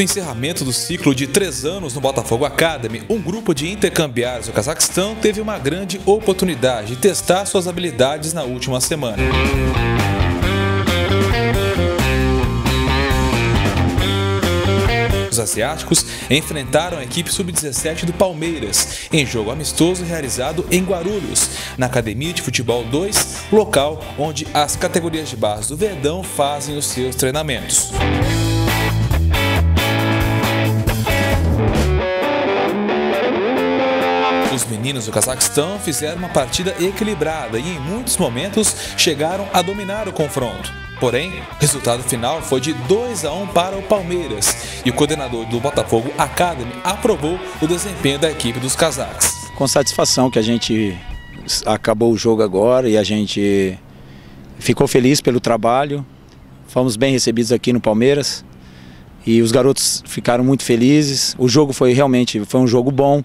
do encerramento do ciclo de três anos no Botafogo Academy, um grupo de intercambiários do Cazaquistão teve uma grande oportunidade de testar suas habilidades na última semana. Os asiáticos enfrentaram a equipe sub-17 do Palmeiras em jogo amistoso realizado em Guarulhos, na Academia de Futebol 2, local onde as categorias de base do Verdão fazem os seus treinamentos. Os meninos do Cazaquistão fizeram uma partida equilibrada e em muitos momentos chegaram a dominar o confronto. Porém, o resultado final foi de 2 a 1 para o Palmeiras e o coordenador do Botafogo Academy aprovou o desempenho da equipe dos cazaques. Com satisfação que a gente acabou o jogo agora e a gente ficou feliz pelo trabalho. Fomos bem recebidos aqui no Palmeiras e os garotos ficaram muito felizes. O jogo foi realmente foi um jogo bom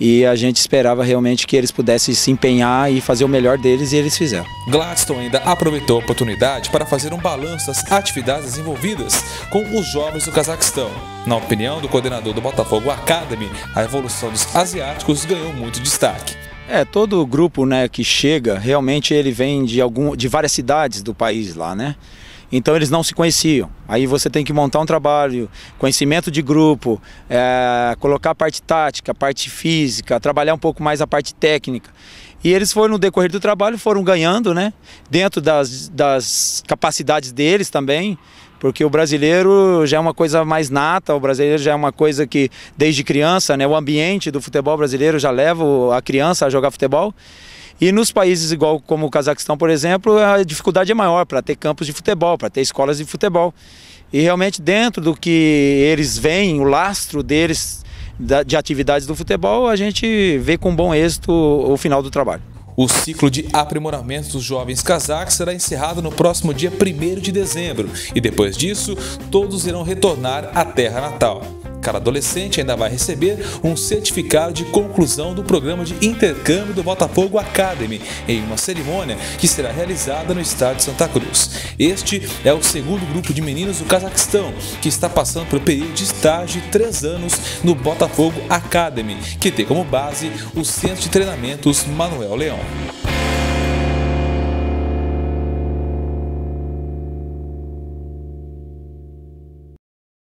e a gente esperava realmente que eles pudessem se empenhar e fazer o melhor deles e eles fizeram. Gladstone ainda aproveitou a oportunidade para fazer um balanço das atividades desenvolvidas com os jovens do Cazaquistão. Na opinião do coordenador do Botafogo Academy, a evolução dos asiáticos ganhou muito destaque. É, todo grupo né, que chega, realmente ele vem de, algum, de várias cidades do país lá, né? Então eles não se conheciam. Aí você tem que montar um trabalho, conhecimento de grupo, é, colocar a parte tática, a parte física, trabalhar um pouco mais a parte técnica. E eles foram, no decorrer do trabalho, foram ganhando, né? Dentro das, das capacidades deles também, porque o brasileiro já é uma coisa mais nata, o brasileiro já é uma coisa que, desde criança, né? O ambiente do futebol brasileiro já leva a criança a jogar futebol. E nos países igual como o Cazaquistão, por exemplo, a dificuldade é maior para ter campos de futebol, para ter escolas de futebol. E realmente dentro do que eles veem, o lastro deles de atividades do futebol, a gente vê com bom êxito o final do trabalho. O ciclo de aprimoramento dos jovens cazaques será encerrado no próximo dia 1 de dezembro e depois disso todos irão retornar à terra natal. Cada adolescente ainda vai receber um certificado de conclusão do programa de intercâmbio do Botafogo Academy em uma cerimônia que será realizada no estado de Santa Cruz. Este é o segundo grupo de meninos do Cazaquistão que está passando pelo período de estágio de três anos no Botafogo Academy, que tem como base o Centro de Treinamentos Manuel Leão.